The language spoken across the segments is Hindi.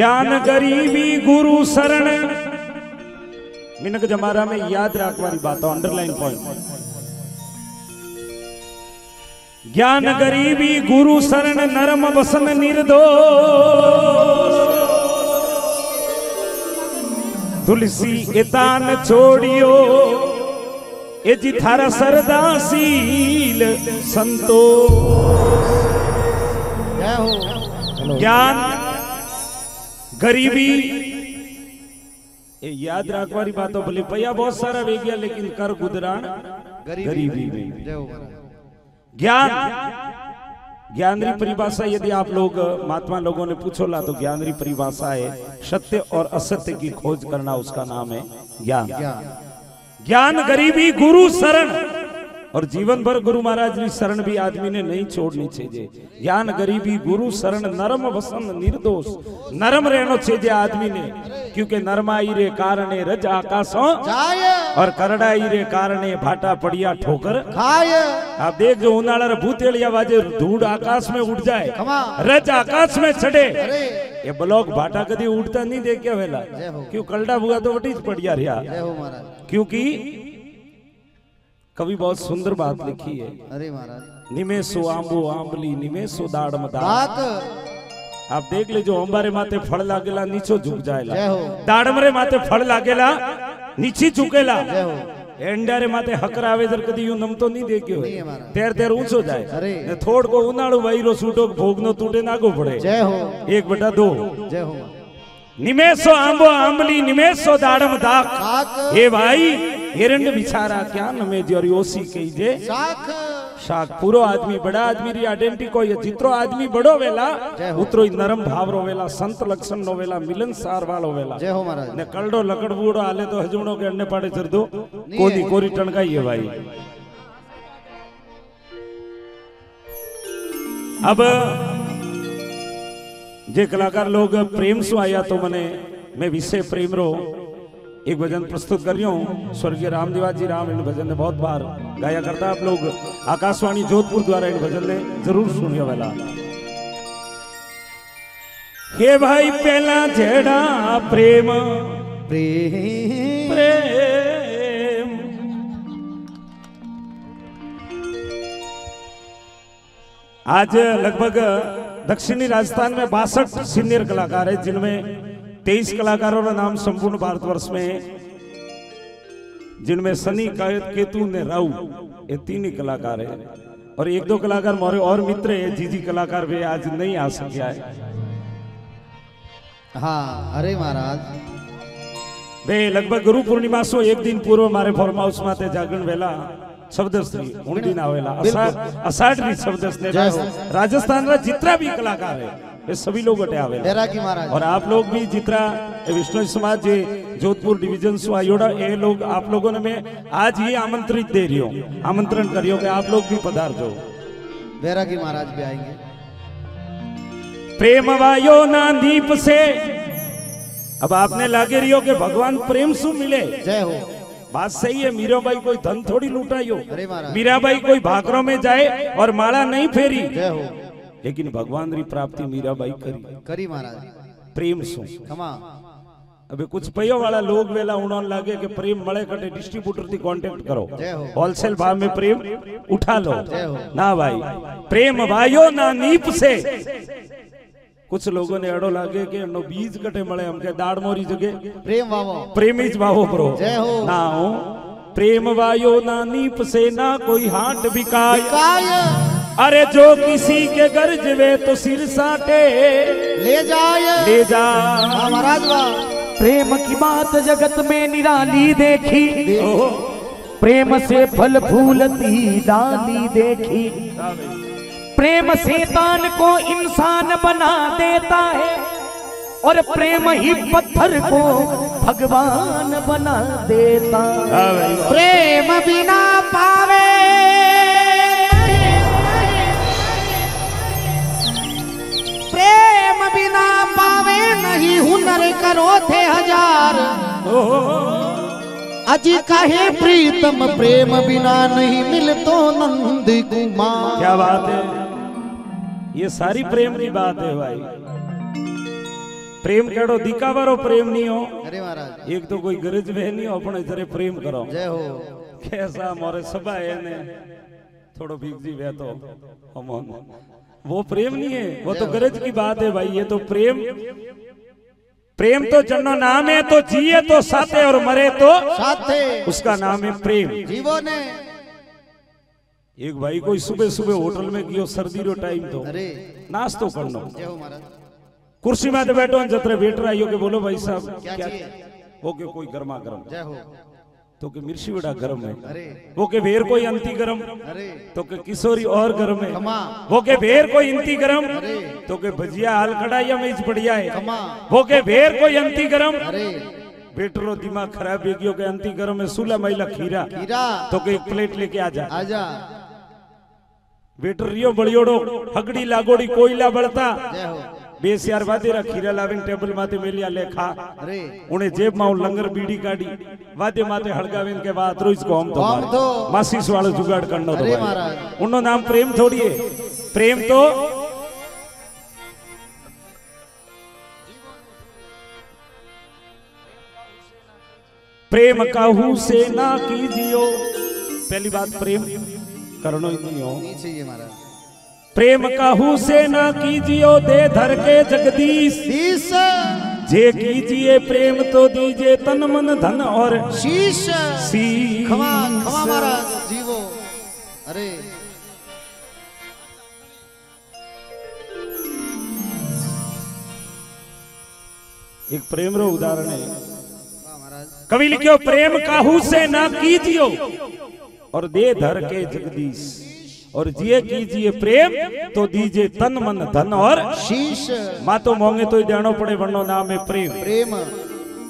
ज्ञान गरीबी गुरु शरण। मिनक जमारा में याद रखवारी बात अंडरलाइन पॉइंट ज्ञान गरीबी गुरु शरण नरम वसन निर्दोष। तुलसी एतान छोड़ियो ए जी थारा सरदासील संतोष। जय गरीबी। याद યાદ રાખવાની बात ભલે ભૈયા भैया बहुत सारा ગયા गया लेकिन कर गुदरा गरीबी। ज्ञान। ज्ञानरी परिभाषा यदि आप लोग महात्मा लोगों ने पूछो ला तो ज्ञानरी परिभाषा है सत्य और असत्य की खोज करना उसका नाम है ज्ञान। ज्ञान गरीबी गुरु शरण। और जीवन भर गुरु महाराज की शरण भी आदमी ने नहीं छोड़नी चाहिए। ज्ञान गरीबी गुरु शरण नरम वसन निर्दोष नरम रहना चाहिए आदमी ने। क्योंकि नरमाई रे कारणे रज आकाशों और करड़ाई रे कारणे भाटा पड़िया ठोकर। आप देख जो उनाड़ा रे भूतेलिया बाजे धूड़ आकाश में उठ जाए रज आकाश में चढ़े। ये ब्लॉक भाटा कभी उठता नहीं देखे वेला। क्यों कलडा हुआ तो वटी पड़िया रिया जय क्योंकि कवि बहुत सुंदर बात लिखी है अरे महाराज निमेसो आंबो आंबली निमेसो दाड़म दाड़ बात आप देख ले जो अंबारे माथे फल लागेला नीचो झुक जाएला जय हो दाड़मरे माथे फल लागेला नीची झुकेला जय हो એંડારે માથે હકર આવે જર કદી યુ નમતો નહીં દેખ્યો નહીં અમારા. તેર તેર ઊંચો જાય અરે. ને થોડ કો ઉનાળુ વાયરો છૂટો ભોગનો તૂટે નાગો પડે जय हो એક બટા દો जय हो નિમેસો આંબો આંબલી નિમેસો દાડમ દાક साख હે ભાઈ हिरण बिचारा क्या नमे जी और योसी कही जे। शाख शाख पूरो आदमी बड़ा आदमी री आइडेंटिटी कोई जितरो आदमी बड़ो वेला उतरो नरम भाव रो वेला संत लक्षण नो वेला मिलन सार वालो वेला। जय हो महाराज। ने कलडो लकड़बूड़ो आले तो हजुणो के अन्ने पाड़े चढ़ दो। कोदी कोरी टणकाई है भाई। अब जे कलाकार लोग प्रेम सु आया तो मने मैं विषय प्रेम रो एक भजन प्रस्तुत कर रही हूँ। स्वर्गीय रामदेवा जी राम इन भजन ने बहुत बार गाया करता है आप लोग। आकाशवाणी जोधपुर द्वारा इन भजन ने ज़रूर सुनियो वाला। हे भाई पहला जेड़ा प्रेम। प्रेम। प्रेम। आज लगभग दक्षिणी राजस्थान में बासठ सीनियर कलाकार है जिनमें तेईस कलाकारों का नाम संपूर्ण भारतवर्ष में है जिनमें सनी कायत केतु ने राउ ये तीन ही कलाकार है और एक दो कलाकार हमारे और मित्र है जीजी कलाकार वे आज नहीं आ सके है हाँ अरे महाराज બે લગભગ ગુરુ પૂર્ણિમા સો એક દિન પૂર્વ મારે ફોર્મ હાઉસ માં તે જાગરણ વેલા શબ્દશ્રી ઊંડી ના આવેલા અષાઢ અષાઢની શબ્દશ્રી જય હો. राजस्थान का जितना भी कलाकार है ये सभी लोग अटे बैरागी महाराज। और आप लोग भी जितना विष्णु समाज जे जोधपुर डिवीज़न सो आयोड़ा ये लोग आप लोगों ने मैं आज ये आमंत्रित दे रही हूँ। आमंत्रण करियो कि आप लोग भी पधार जो बैरागी महाराज भी आएँगे। प्रेम वायो ना दीप से। अब आपने लागे रही हो कि भगवान प्रेम सु मिले। जय हो। बात सही है मीरा मीराबाई कोई धन थोड़ी लूटाइयो। मीराबाई कोई भाकरों में जाए और माला नहीं फेरी। जय हो। लेकिन भगवान री प्राप्ति मीराबाई करी। करी महाराज। प्रेम सु। खमा अबे कुछ पयो वाला लोग वेला उन्होंने लागे कि प्रेम मळे कटे डिस्ट्रीब्यूटर थी कांटेक्ट करो। होलसेल भाव में प्रेम उठा लो। ना भाई प्रेम वायो ना नीप से। कुछ लोगों ने अड़ो लागे कि नो बीज कटे मळे हमके दाड़ मोरी जगे। प्रेम वावो प्रेमी ज वाहो ब्रो। जय हो। ना हो। प्रेम वायो ना नीप से ना कोई हाट बिकाय काय अरे जो किसी के गर्ज वे तो सिर साटे। ले जाए। ले जा हाँ महाराज वाह। प्रेम की बात जगत में निराली देखी। प्रेम से फल फूलती डाली देखी। प्रेम शैतान को इंसान बना देता है और प्रेम ही पत्थर को भगवान बना देता है। प्रेम बिना पावे बिना पावे नहीं हुनर करो थे हज़ार। अजी कहे प्रीतम प्रेम बिना नहीं मिल तो नंद कुमार। क्या बात है? ये सारी प्रेम की बात है भाई। प्रेम करो दिखावर हो प्रेम नहीं हो। अरे महाराज। एक तो कोई गरज में नहीं हो अपने जरे प्रेम करो। जय हो। कैसा मोरे सब है ने? थोड़ो भीग जी वे तो। हम वो प्रेम नहीं है वो तो गरज की बात है भाई ये तो प्रेम। प्रेम तो जन्नो नाम है तो जिए तो साथे और मरे तो साथे। उसका नाम है प्रेम। जीवो ने। एक भाई कोई सुबह सुबह होटल में गयो सर्दी रो टाइम तो। नाश्तो करनो कुर्सी में तो बैठो जतरे वेटर आइयो के बोलो भाई साहब क्या क्या चाहिए? वो के कोई गर्मा गर्म जय हो। तो के मिर्ची बड़ा गर्म है। वो के भेर कोई अंति गर्म। तो के किशोरी और गर्म है। वो के भेर कोई इंती गरम। तो के भजिया हाल कढ़ाइया में इस बढ़िया है। वो के भेर कोई अंती गरम। बेटरो दिमाग खराब है गयो के अंती गरम में सुला मैला खीरा। तो के एक प्लेट लेके आ जा। आजा बेटर रियो बड़ियोड़ो। हगड़ी लागोड़ी कोयला हो। બે ચાર વાદેરા ખીરા લાવીને ટેબલ માથે મેલિયા લે ખા अरे ઉણે જેબમાં હું લંગર બીડી કાઢી વાદે માથે હળગાવીને કે વાત રોજ કોમ તો કોમ તો. માસીસ વાળો જુગાડ કરનો તો અરે ભાઈ મહારાજ. ઉનનો નામ પ્રેમ થોડી है प्रेम तो प्रेम काहू से ना कीजियो पहली बात प्रेम करनो ही नहीं हो नहीं चाहिए महाराज प्रेम काहू से ना कीजियो दे धर के जगदीश। शीश। जे कीजिए प्रेम तो दीजिए तन मन धन और शीश। शीश। खमा खमा महाराज जीवो। अरे। एक प्रेम रो उदाहरण है। कवि लिखियो प्रेम काहू से ना कीजियो और दे धर के जगदीश। और जिए कीजिए प्रेम तो दीजिए तो तन मन धन और शीश। माँ तो मांगे तो ही देना पड़े बनो नाम है प्रेम। प्रेम।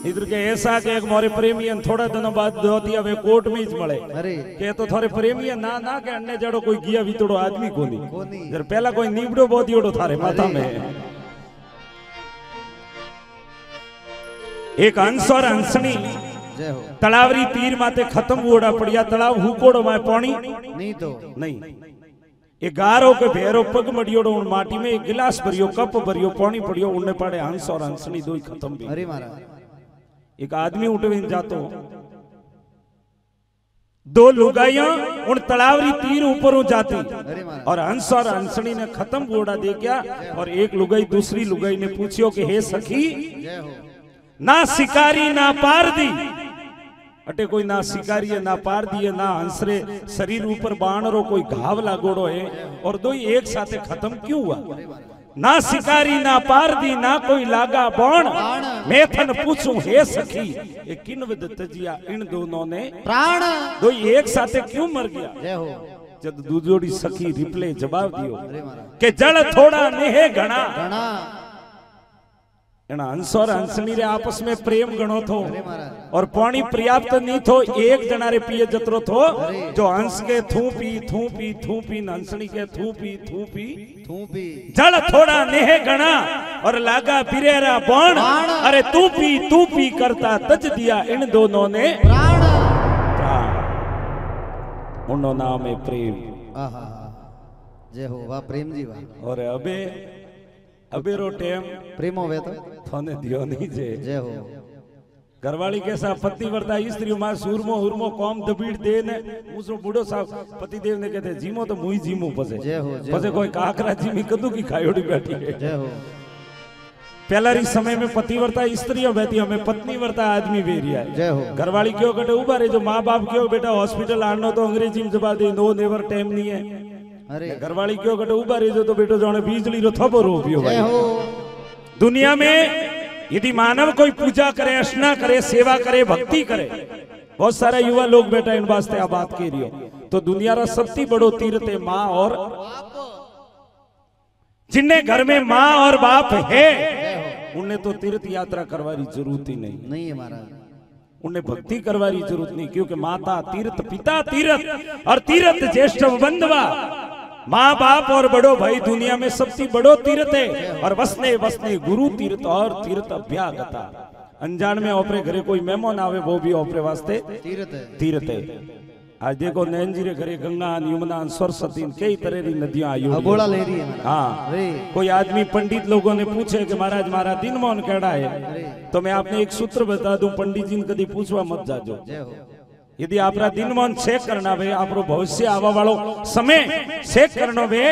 इधर के ऐसा के एक मोरे प्रेमियन थोड़ा दिनों बाद दो दिया वे कोर्ट में इज़ मळे अरे। के तो थोड़े प्रेमियन ना ना के अन्य जड़ो कोई गिया भी तोड़ो आदमी कोनी। जर पहला कोई निबड़ो बहुत ही उड़ो थारे माता में। एक अंश और अंशनी। તળાવરી તીર માથે ખતમ વોડા પડ્યા તળાવ હુકોડો માં પાણી नहीं तो नहीं એ ગારો કે ભેરો પગ મડિયોડો ઉન માટી में एक गिलास भरियो कप भरियो पानी पड़ियो उन्ने पड़े हंस और हंसनी दो ही खत्म भी अरे महाराज एक आदमी उठवीन जातो दो लुगाइयां उन तलावरी तीर ऊपर जाती अरे महाराज और हंस और हंसनी ने खत्म घोड़ा दे गया और एक लुगाई दूसरी लुगाई ने पूछियो कि हे सखी जय हो ना शिकारी ना पार दी अटे कोई ना शिकारिये ना पार दिए ना हंसरे शरीर ऊपर बाणरो कोई घाव लागोड़ो है और दो ही एक साथ खत्म क्यों हुआ? ना शिकारी ना पार दी ना कोई लागा बाण। मैं थन हे सखी ये किनवद तजिया? इन दोनों ने प्राण। दो ही एक साथ क्यों मर गया? जब दूजोड़ी सखी रिप्ले जवाब दियो के जड़ थोड़ा नेहे घना अंसर अंसनी रे आपस में प्रेम गणो थो और पानी पर्याप्त नहीं तो थो एक जना रे पिए जतरो थो तो, जो अंस के थू पी थू पी थू पी हंसनी के थू पी थू पी थू पी जल थोड़ा नेह गणा और लागा बिरेरा बण। अरे तू पी तू पी करता तज दिया इन दोनों ने। प्राण। प्राण। उन्होंने नाम है प्रेम। आहा। जय हो वाह प्रेम जी वाह। और अबे अबे रो टेम प्रेमो वे तो। थोने दियो नहीं जे। जय हो। घरवाली कैसा पति वर्ता स्त्री माँ सूरमो हुरमो कौम दबीड़ दे ने मुसो बूढ़ो साहब पति देव ने कहते जीमो तो मुई जीमू पसे। जय हो पसे कोई काकरा जीमी कदू की खायोड़ी बैठी है। जय हो। पहला री समय में पति वर्ता स्त्रियों बैठी हमें पत्नी वर्ता आदमी वेरिया है जय हो। घरवाली क्यों कटे उबारे? जो माँ बाप क्यों बेटा हॉस्पिटल आनो तो अंग्रेज़ी में जवाब दे नो नेवर टाइम नहीं है। अरे। घरवाली क्यों कटे? उबारे जो तो बेटो जाने बिजली रो थबो रो पियो भाई। हो। दुनिया में यदि मानव कोई पूजा करे अर्चना करे सेवा करे भक्ति करे बहुत सारा युवा लोग बेटा इन वास्ते आ बात कह रही हो। तो दुनिया का सबसे बड़ो तीर्थ है माँ और जिन्ने घर में माँ और बाप है उन्हें तो तीर्थ यात्रा करवानी ज़रूरत ही नहीं। नहीं है महाराज। उन्हें भक्ति करवानी ज़रूरत नहीं क्योंकि माता तीर्थ पिता तीर्थ और तीर्थ ज्येष्ठ बंधवा माँ बाप और बड़ो भाई दुनिया में सबसे बड़ो तीर्थ है। और वसने वसने गुरु तीर्थ और तीर्थ अभ्यागता। अनजान में ओपरे घरे कोई मेहमान आवे वो भी ओपरे वास्ते तीर्थ है। आज देखो नैन जी घरे गंगा यमुना सरस्वती कई तरह की नदियाँ आई हुई ले रही है। हाँ। कोई आदमी पंडित लोगों ने पूछे कि महाराज मारा दिन मौन केड़ा है? तो मैं आपने एक सूत्र बता दूँ पंडित जी ने कदी पूछवा मत जाजो। जय हो दिन दिनमान चेक करना वे आप भविष्य आवा वालो समय चेक करनो वे।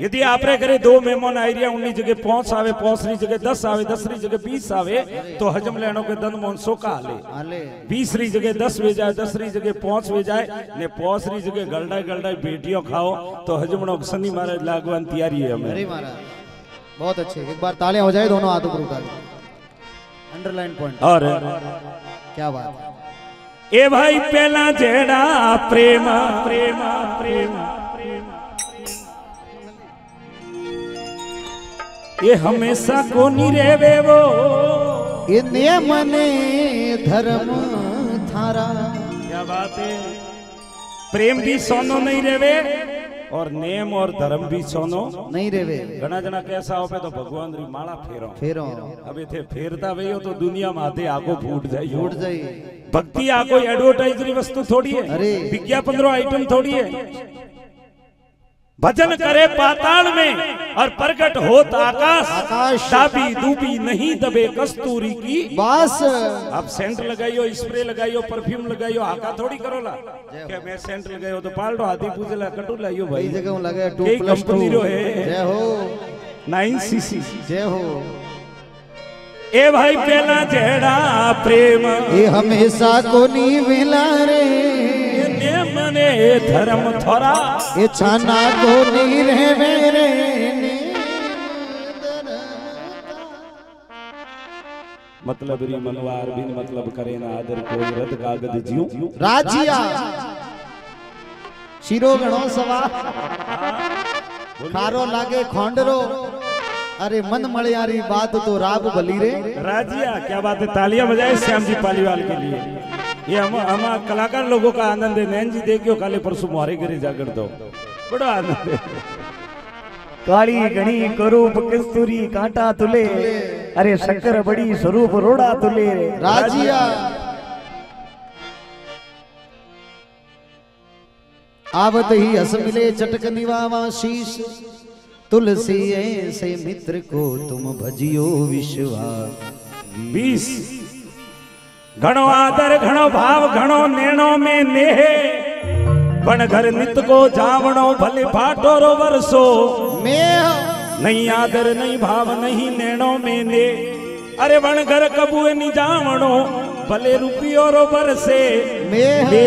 यदि आपरे घरे दो मेहमान आई रिया उन्नी जगह पहुँच आवे पहुंचनी जगह दस आवे दसरी जगह बीस आवे तो हजम लेनो के दन मोन सोका ले। हाले बीसरी जगह दस वे जाए दसरी जगह पहुँच वे जाए ने पहुंचरी जगह गलडाई गलडाई बेटियों खाओ तो हजमणो शनि महाराज लागवान तैयारी है हमें। अरे महाराज बहुत अच्छे एक बार तालियाँ हो जाए दोनों हाथों पर उठा अंडरलाइन पॉइंट और क्या बात है। ए भाई पहला जेड़ा प्रेम प्रेम प्रेम। ये हमेशा को नहीं रेवे वो? ये नियम ने धर्म थारा। क्या बात है? प्रेम भी सोनो नहीं रेवे? और नेम और धर्म भी सोनो। नहीं रेवे। घना जना कैसा हो पे तो भगवान री माला फेरो। फेरो। अब थे फेरता वही तो दुनिया में आते आगो फूट जाए फूट जाई। भक्ति आगो एडवर्टाइजरी एडवर्टाइज री वस्तु थोड़ी है। अरे। विज्ञापन रो आइटम थोड़ी है। भजन करे पाताल में और प्रकट होत आकाश। आकाश। दाबी दूबी नहीं दबे कस्तूरी की। बस। आप सेंट लगाइयो स्प्रे लगाइयो परफ्यूम लगाइयो हाका थोड़ी करोला क्या मैं सेंट लगाइयो तो पाल दो हाथी पूजला कटू लाइयो भाई। जगह लगे टू प्लस टू। जय हो। नाइन सीसी जय हो। ए भाई पहला जेड़ा प्रेम। ये हमेशा को नी मिला रे। धर्म थोड़ा। ये छाना को नी रे मेरे मतलब री मनवार बिन मतलब करे ना आदर कोई रद कागद जियो राजिया। शिरो गणो सवा खारो लागे खोंडरो। अरे मन मलयारी बात तो राब भली रे। राजिया क्या बात है? तालियाँ बजाए श्याम जी पालीवाल के लिए। ये हम हम कलाकार लोगों का आनंद है। नैन जी देखियो काले परसों मुहारे गिरे जाकर दो बड़ा आनंद है। काली घनी करूप कस्तूरी कांटा तुले। अरे शक्कर बड़ी स्वरूप रोड़ा तुले। राजिया। आवत ही हस मिले चटक निवावा शीश। तुलसी ऐसे मित्र को तुम भजियो विश्वास। बीस। घणो आदर घणो भाव घणो नेणो में नेह। पण घर नित को जावणो भले फाटो रो वरसो। मैं नहीं आदर नहीं भाव नहीं नेणो में ने। अरे वण घर कबूए नहीं जावणो भले रुपियो रो बरसे मैं ले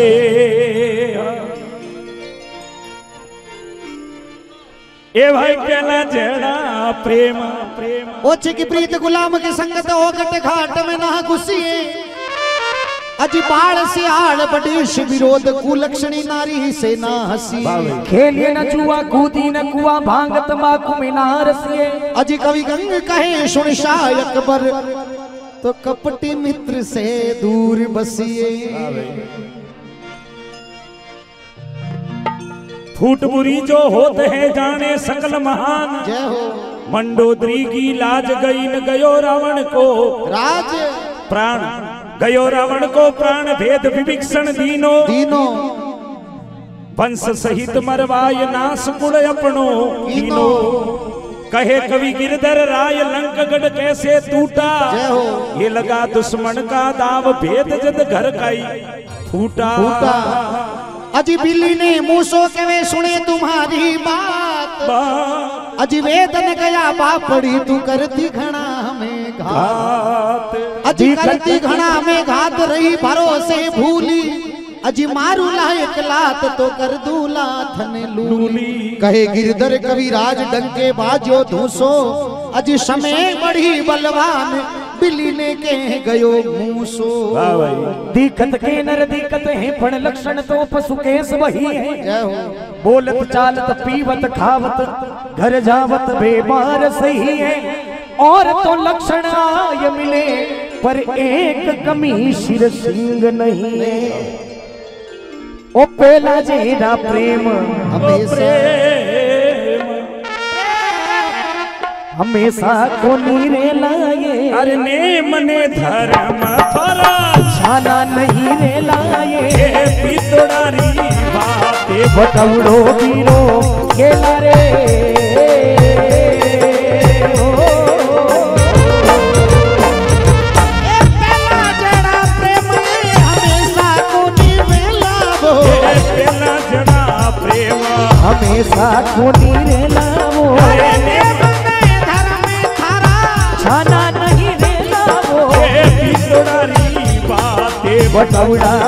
ए भाई पहला जेड़ा प्रेम प्रेम। ओछे की प्रीत गुलाम की संगत हो गट घाट में ना घुसिए। अजी बाढ़ से आड़ बडेश विरोध कुलक्षणी नारी से ना हसी। खेलिए न जुआ कूदी न कुआ भाँग तंबाकू में ना रसिए अजी कवि गंग कहे सुन शाह अकबर तो कपटी मित्र से दूर बसिए। फूट बुरी जो होते हैं जाने सकल महान। जय हो। मंडोदरी की लाज गई न गयो रावण को। राज। प्राण। गयो रावण को प्राण भेद विभीषण दीनो। दीनो। वंश सहित मरवाय नाश गुण अपनो। कीनो कहे कवि गिरधर राय लंकगढ़ कैसे टूटा? ये लगा दुश्मन का दाव भेद जद घर काई। फूटा। फूटा। अजी बिल्ली ने मूसो के वे सुने तुम्हारी बात। बात। अजी वेदन गया बापड़ी तू करती घना हमें घात। अजी घना में घात रही भरोसे भूली। अजी मारू लायक लात तो कर दू लाथन लूली। कहे गिरधर कविराज डंके बाजो धूसो। अजी समय बढ़ी बलवान बिल्ली ने के गयो मूसो। दिक्कत के नर दिक्कत है फण लक्षण तो पशु केस वही है। बोलत चालत पीवत खावत घर जावत बेमार सही है। और तो लक्षण आय मिले। पर एक कमी शिर सिंह नहीं। ओ पेला जेरा प्रेम। हमेशा। हमेशा को नीरे लाए। अरे ने मने धर्म थोड़ा। छाना नहीं रे लाए। ए पितोड़ारी बाते बटवड़ो बीरो केला रे એ खोटी बटौड़ा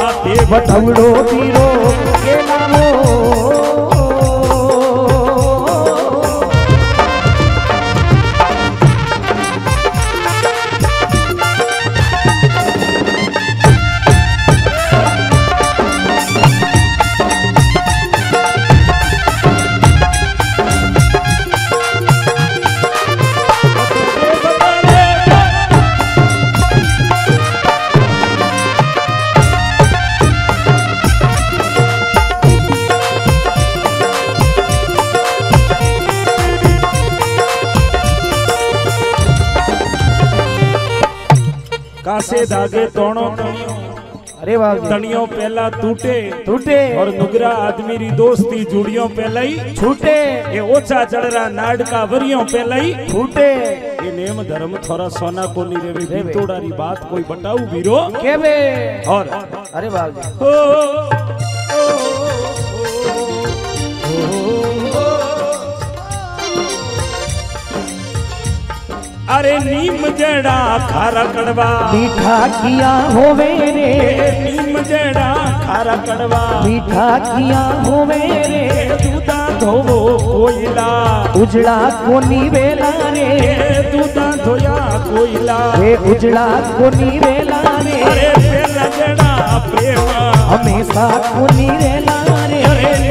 વટવડો પીરો કે નામો से धागे तोड़ो। अरे तनियों पहला टूटे टूटे और नुगरा आदमी री दोस्ती जुड़ियों पहला ही छूटे। ये ओचा चढ़ रहा नाड़ का वरियों पहला ही छूटे। ये नेम धर्म थोड़ा सोना को नहीं रेवे भीतोड़ा री बात कोई बताऊ वीरो। केवे। और अरे बाबू अरे नीम जड़ा खारा कड़वा। मीठा किया होवे रे। नीम जड़ा खारा कड़वा। मीठा किया होवे रे। दूधा धोवो कोयला। उजड़ा कोनी वेला रे। दूधा धोया कोयला। वे उजड़ा कोनी वेला रे। अरे पेला जड़ा प्रेम। हमेशा कोनी वेला रे।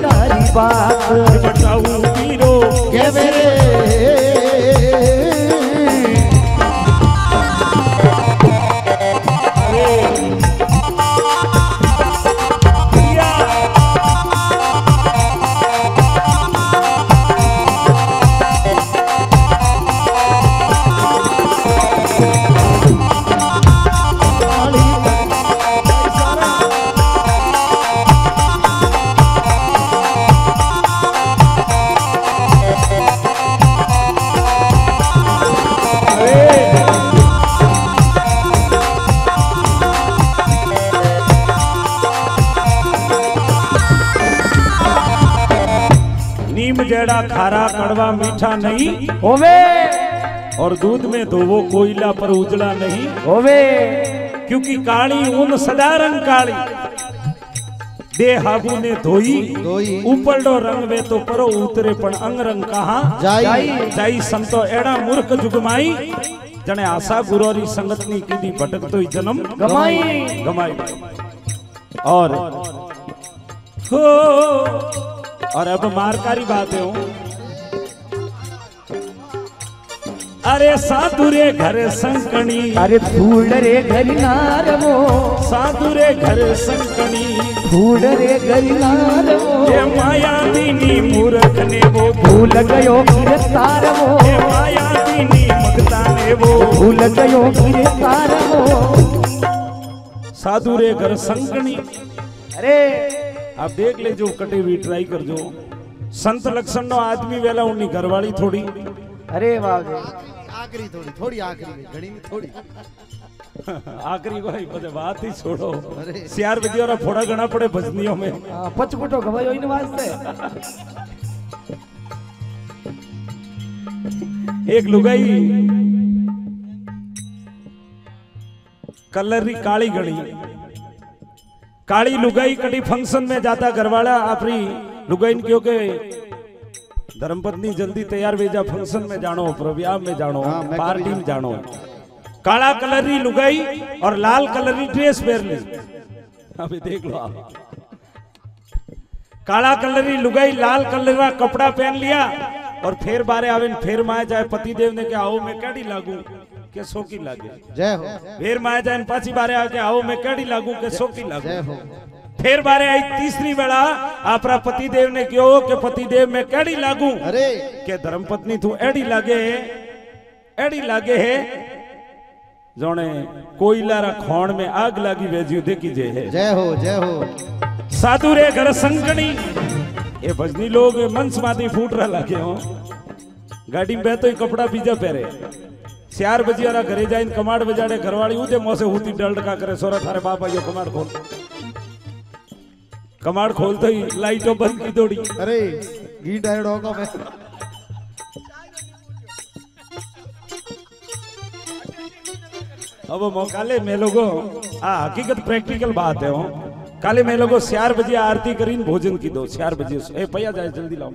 खारा कड़वा मीठा नहीं। होवे। और दूध में तो वो कोयला पर उजला नहीं। होवे। क्योंकि काली ऊन सदा रंग काली। दे हाबू ने धोई। उपलडो रंग वे तो परो उतरे पर अंग रंग कहा? जाई। जाई। संतो एड़ा मूर्ख जुगमाई। जने आशा गुरोरी संगत नी कीधी भटक तो जन्म। गमाई। गमाई। और हो और अब मारकारी बात है। अरे साधु रे घर संकणी अरे फूल रे घरी नारवो। साधु रे घर संकणी फूल रे घरी नारवो। ये माया दीनी मूर्ख ने वो भूल गयो गिरफ्तारवो ये माया दीनी मगता ने वो भूल गयो गिरफ्तारवो साधु रे घर संकणी अरे आप देख ले जो कटे हुई ट्राई कर जो संत लक्षण नो आदमी वेला उन्नी घरवाली थोड़ी। अरे वाह आखिरी थोड़ी थोड़ी आखिरी घड़ी में थोड़ी। आखिरी भाई बजे बात ही छोड़ो। सियार बजी और फोड़ा गणा पड़े भजनियों में। पचकुटो गवायो इन वास्ते एक लुगाई। कलरी काली गणी काली लुगाई कटी फ़ंक्शन में जाता घरवाला अपनी लुगाई ने क्योंकि धर्मपत्नी जल्दी तैयार भेजा फ़ंक्शन में जानो प्रोग्राम में जानो हाँ, पार्टी में जानो काला कलरी लुगाई और लाल कलरी ड्रेस पहन ली अभी देख लो आप। काला कलरी लुगाई लाल कलर का कपड़ा पहन लिया और फिर बारे आवे फिर माए जाए पति देव ने क्या आओ मैं केड़ी लागू? के सोकी लागे। जय हो। फिर माए जाए न पाછી बारे आके आओ मैं केड़ी लागू के सोकी लागू? जय हो। फिर बारे आई तीसरी वेला आपरा पति देव ने कहो के पति देव मैं केड़ी लागू? अरे। के धर्मपत्नी तू एड़ी लागे है? एड़ी लागे है? जोने कोयलारा खोण में आग लागी वेजियो देखी जे है। जय हो जय हो। साधु रे घर संकणी ये भजनी लोग मंच माथी फूट रहा लागे हो। गाड़ी चार बजे वाला घरे जाइन कमाड़ बजाड़े घरवाली उदे मोसे हुती डल्ड का करे सोरा थारे बाप आइयो कमाड़ खोल कमाड़ खोलते ही लाइटों बंद की दौड़ी अरे घी डायड होगा मैं अब मो काले मैं लोगो आ हकीकत प्रैक्टिकल बात है हो काले मैं लोगो चार बजे आरती करीन भोजन की दो चार बजे ए भैया जाए जल्दी लाओ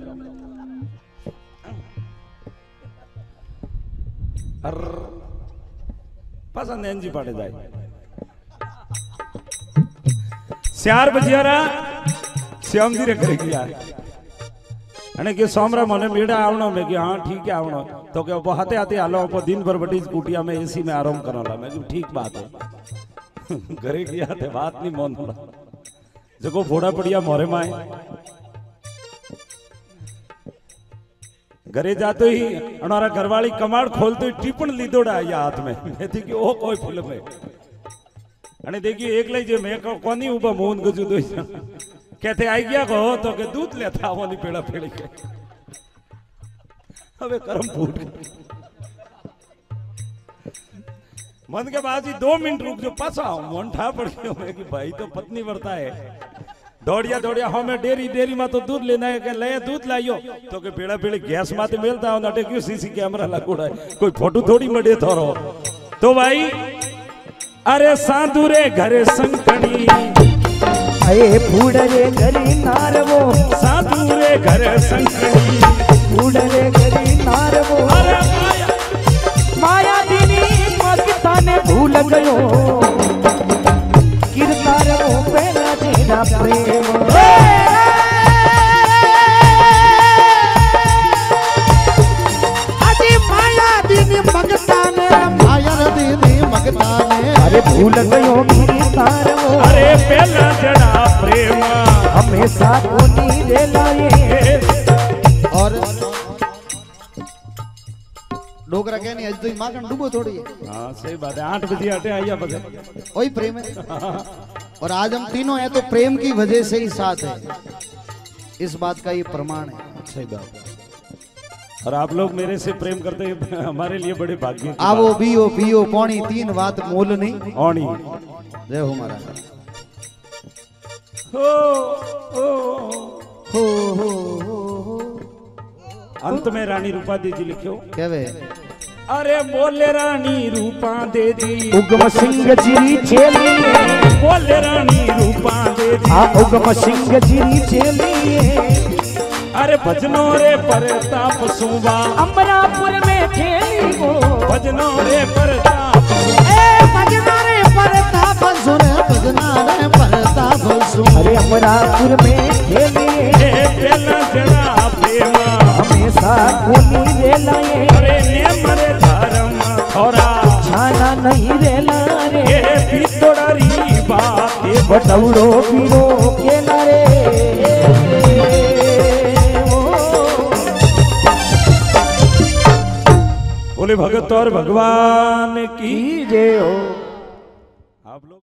पसंद है जी पाटे जाए चार बजे रा श्याम जी रे करेगी यार અને કે સોમરા મને મેળા આવણો મેં કે हाँ ठीक है आवणो तो के वो हाथे हाथे हालो वो दिन भर बड़ी कुटिया में एसी में आराम करला मैं कहा ठीक बात है घरे गया थे बात नहीं मोन पड़ा जको फोड़ा पड़िया मोरे माए घरे जाते ही हमारा घरवाली कमाड़ खोलते ही टिपण लीदोड़ा या हाथ में। मैं थी ओ कोई फ़िल्म है અને देखिए, एक लई जे मैं कोनी उबा मोहन गजू दो कहते, आई गया को तो के दूध लेता वो नहीं पेड़ा पेड़ी के। अबे, करम फूट। मन के ही दो मिनट रुक जो, पासा मन ठा पड़ दौड़िया दौड़िया हमें डेरी डेरी में तो दूध लेना है के ले दूध लाइयो तो के पेड़ा पेड़ी गैस माते मिलता हो नाटे क्यों सीसी कैमरा लगोड़ा है कोई फ़ोटो थोड़ी मडे थोरो तो भाई अरे साधु रे घरे संकणी अरे रे घरी नारवो साधु रे घरे फूल रे घरी नारवो अरे माया माया दीनी मस्ता ने भूल गयो जेरा प्रेम। अजी माया दीनी मगताने। माया दीनी मगताने। अरे भूल गयो गिरतारवो अरे पहला जड़ा प्रेम। हमेशा कोनी रे लाए। और डोगरा कहनी आज तो माखन डूबो थोड़ी। है हाँ सही बात है। आठ बजे हटे आइया बजे वही प्रेम है। और आज हम तीनों हैं तो प्रेम की वजह से ही साथ है। इस बात का ये प्रमाण है। सही बात और आप लोग मेरे से प्रेम करते हैं हमारे लिए बड़े भाग्य आवो बीओ पियो पौनी तीन बात मोल नहीं। जय हो महाराज। हो हो हो हो अंत में रानी रूपा दी जी लिखो कहवे अरे बोले रानी रूपा दे दी उगम सिंह जी चेली बोले બોલે રાણી રૂપાલે આ ઉગમ સિંહજીની ચેલી अरे भजनो रे परताप सुबा। अमरापुर में खेली वो। भजनो रे परताप ए भजना रे परताप सुन भजना रे परताप सुन अरे अमरापुर में खेली ए पेला जड़ा प्रेमा हमेशा कोनी रे लाए। अरे ने मरे धर्म थोड़ा छाना नहीं रे लाए। बाते बटौड़ो पीरो केला रे ओ, बोले भगत और